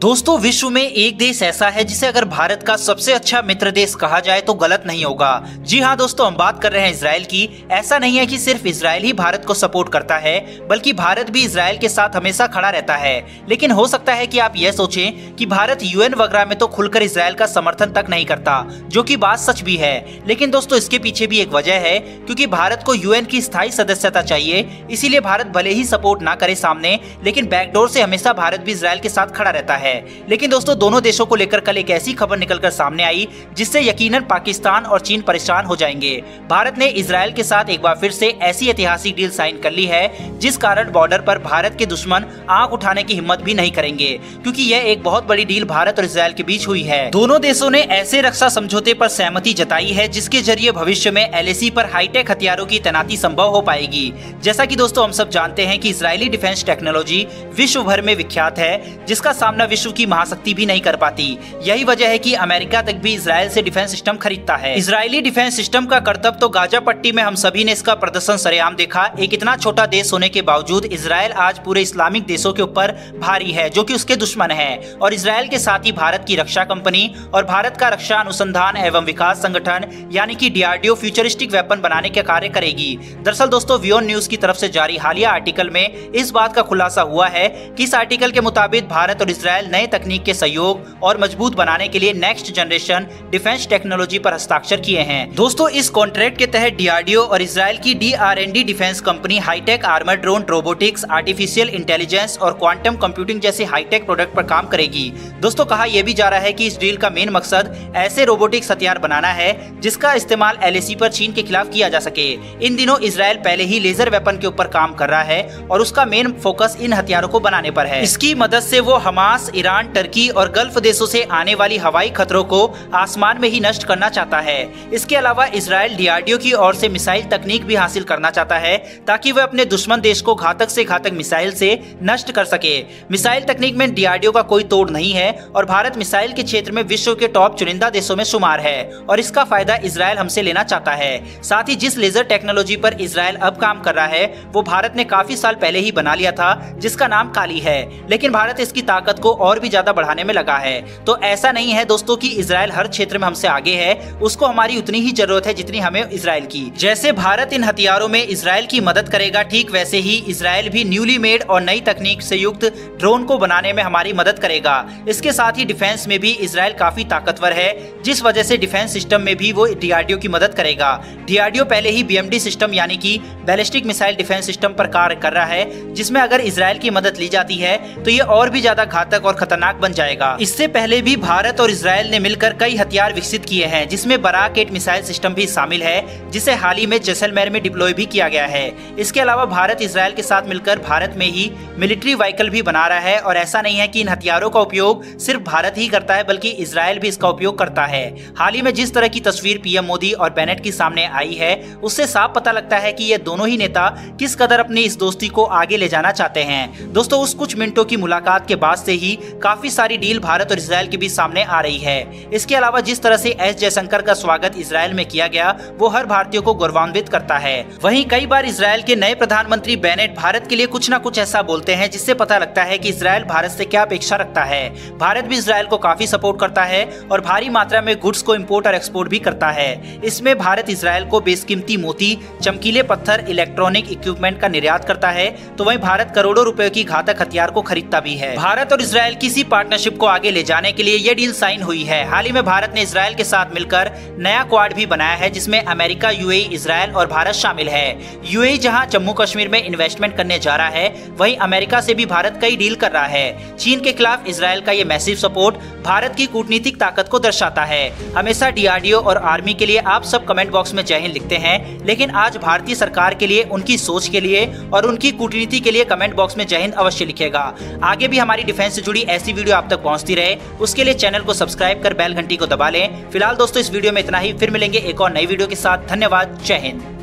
दोस्तों, विश्व में एक देश ऐसा है जिसे अगर भारत का सबसे अच्छा मित्र देश कहा जाए तो गलत नहीं होगा। जी हाँ दोस्तों, हम बात कर रहे हैं इसराइल की। ऐसा नहीं है कि सिर्फ़ इसराइल ही भारत को सपोर्ट करता है, बल्कि भारत भी इसराइल के साथ हमेशा खड़ा रहता है। लेकिन हो सकता है कि आप यह सोचें कि भारत यूएन वगैरह में तो खुलकर इसराइल का समर्थन तक नहीं करता, जो की बात सच भी है। लेकिन दोस्तों, इसके पीछे भी एक वजह है, क्योंकि भारत को यूएन की स्थायी सदस्यता चाहिए, इसीलिए भारत भले ही सपोर्ट ना करे सामने, लेकिन बैकडोर से हमेशा भारत भी इसराइल के साथ खड़ा रहता है। है। लेकिन दोस्तों, दोनों देशों को लेकर कल एक ऐसी खबर निकलकर सामने आई, जिससे यकीनन पाकिस्तान और चीन परेशान हो जाएँगे। भारत ने इसराइल के साथ एक बार फिर से ऐसी ऐतिहासिक डील साइन कर ली है, जिस कारण बॉर्डर पर भारत के दुश्मन आँख उठाने की हिम्मत भी नहीं करेंगे, क्योंकि यह एक बहुत बड़ी डील भारत और इसराइल के बीच हुई है। दोनों देशों ने ऐसे रक्षा समझौते पर सहमति जताई है, जिसके ज़रिए भविष्य में एल पर हाईटेक हथियारों की तैनाती संभव हो पाएगी। जैसा की दोस्तों, हम सब जानते हैं की इसराइली डिफेंस टेक्नोलॉजी विश्व भर में विख्यात है, जिसका सामना विश्व विश्व की महाशक्ति भी नहीं कर पाती। यही वजह है कि अमेरिका तक भी इसराइल से डिफेंस सिस्टम खरीदता है। इसराइली डिफेंस सिस्टम का कर्तव्य तो गाजा पट्टी में हम सभी ने इसका प्रदर्शन सरेआम देखा। एक इतना छोटा देश होने के बावजूद इसराइल आज पूरे इस्लामिक देशों के ऊपर भारी है, जो की उसके दुश्मन है। और इसराइल के साथ ही भारत की रक्षा कंपनी और भारत का रक्षा अनुसंधान एवं विकास संगठन, यानी कि डीआरडीओ फ्यूचरिस्टिक वेपन बनाने का कार्य करेगी। दरअसल दोस्तों, वियोन न्यूज़ की तरफ़ से जारी हालिया आर्टिकल में इस बात का खुलासा हुआ है कि इस आर्टिकल के मुताबिक भारत और इसराइल नए तकनीक के सहयोग और मज़बूत बनाने के लिए नेक्स्ट जनरेशन डिफेंस टेक्नोलॉजी पर हस्ताक्षर किए हैं। दोस्तों, इस कॉन्ट्रैक्ट के तहत डीआरडीओ और इसराइल की D R N D defence company high tech armour drone robotics artificial intelligence और क्वांटम कंप्यूटिंग जैसे हाईटेक प्रोडक्ट पर काम करेगी। दोस्तों, कहा यह भी जा रहा है कि इस डील का मेन मकसद ऐसे रोबोटिक्स हथियार बनाना है जिसका इस्तेमाल एल पर चीन के खिलाफ किया जा सके। इन दिनों इसराइल पहले ही लेजर वेपन के ऊपर काम कर रहा है और उसका मेन फोकस इन हथियारों को बनाने पर है। इसकी मदद से वो हमास ईरान, टर्की और गल्फ देशों से आने वाली हवाई खतरों को आसमान में ही नष्ट करना चाहता है। इसके अलावा इसराइल डीआरडीओ की ओर से मिसाइल तकनीक भी हासिल करना चाहता है, ताकि वह अपने दुश्मन देश को घातक से घातक मिसाइल से नष्ट कर सके। मिसाइल तकनीक में डीआरडीओ का कोई तोड़ नहीं है और भारत मिसाइल के क्षेत्र में विश्व के टॉप चुनिंदा देशों में शुमार है और इसका फ़ायदा इसराइल हमसे लेना चाहता है। साथ ही जिस लेजर टेक्नोलॉजी पर इसराइल अब काम कर रहा है, वो भारत ने काफ़ी साल पहले ही बना लिया था, जिसका नाम काली है। लेकिन भारत इसकी ताकत को और भी ज़्यादा बढ़ाने में लगा है। तो ऐसा नहीं है दोस्तों कि इसराइल हर क्षेत्र में हमसे आगे है। उसको हमारी उतनी ही ज़रूरत है जितनी हमें इसराइल की। जैसे भारत इन हथियारों में इसराइल की मदद करेगा, ठीक वैसे ही इसराइल भी न्यूली मेड और नई तकनीक से युक्त ड्रोन को बनाने में हमारी मदद करेगा। इसके साथ ही डिफेंस में भी इसराइल काफ़ी ताकतवर है, जिस वजह से डिफेंस सिस्टम में भी वो डीआरडीओ की मदद करेगा। डीआरडीओ पहले ही बीएमडी सिस्टम यानी कि बैलिस्टिक मिसाइल डिफेंस सिस्टम पर कार्य कर रहा है, जिसमें अगर इसराइल की मदद ली जाती है तो ये और भी ज़्यादा घातक और खतरनाक बन जाएगा। इससे पहले भी भारत और इसराइल ने मिलकर कई हथियार विकसित किए हैं, जिसमें बराक एट मिसाइल सिस्टम भी शामिल है, जिसे हाल ही में जैसलमेर में डिप्लॉय भी किया गया है। इसके अलावा भारत इसराइल के साथ मिलकर भारत में ही मिलिट्री व्हीकल भी बना रहा है और ऐसा नहीं है कि इन हथियारों का उपयोग सिर्फ़ भारत ही करता है, बल्कि इसराइल भी इसका उपयोग करता है। हाल ही में जिस तरह की तस्वीर पीएम मोदी और बेनेट की सामने आई है, उससे साफ़ पता लगता है कि ये दोनों ही नेता किस कदर अपनी इस दोस्ती को आगे ले जाना चाहते हैं। दोस्तों, उस कुछ मिनटों की मुलाकात के बाद से ही काफ़ी सारी डील भारत और इसराइल के बीच सामने आ रही है। इसके अलावा जिस तरह से एस जयशंकर का स्वागत इसराइल में किया गया, वो हर भारतीय को गौरवान्वित करता है। वहीं कई बार इसराइल के नए प्रधानमंत्री बेनेट भारत के लिए कुछ न कुछ ऐसा बोलते हैं, जिससे पता लगता है कि इसराइल भारत से क्या अपेक्षा रखता है। भारत भी इसराइल को काफ़ी सपोर्ट करता है और भारी मात्रा में गुड्स को इम्पोर्ट और एक्सपोर्ट भी करता है। इसमें भारत इसराइल को बेसकीमती मोती, चमकीले पत्थर इलेक्ट्रॉनिक इक्विपमेंट का निर्यात करता है तो वही भारत करोड़ों रुपए की घातक हथियार को खरीदता भी है। भारत और इसराइल किसी पार्टनरशिप को आगे ले जाने के लिए ये डील साइन हुई है। हाल ही में भारत ने इसराइल के साथ मिलकर नया क्वाड भी बनाया है, जिसमें अमेरिका, यूएई, इसराइल और भारत शामिल है। यूएई जहाँ जम्मू कश्मीर में इन्वेस्टमेंट करने जा रहा है, वहीं अमेरिका से भी भारत कई डील कर रहा है। चीन के खिलाफ इसराइल का ये मैसिव सपोर्ट भारत की कूटनीतिक ताकत को दर्शाता है। हमेशा डीआरडीओ और आर्मी के लिए आप सब कमेंट बॉक्स में जय हिंद लिखते हैं, लेकिन आज भारतीय सरकार के लिए, उनकी सोच के लिए और उनकी कूटनीति के लिए कमेंट बॉक्स में जय हिंद अवश्य लिखेगा। आगे भी हमारी डिफेंस से जुड़ी ऐसी वीडियो आप तक पहुँचती रहे, उसके लिए चैनल को सब्सक्राइब कर बेल घंटी को दबा लें। फ़िलहाल दोस्तों, इस वीडियो में इतना ही। फिर मिलेंगे एक और नई वीडियो के साथ। धन्यवाद। जय हिंद।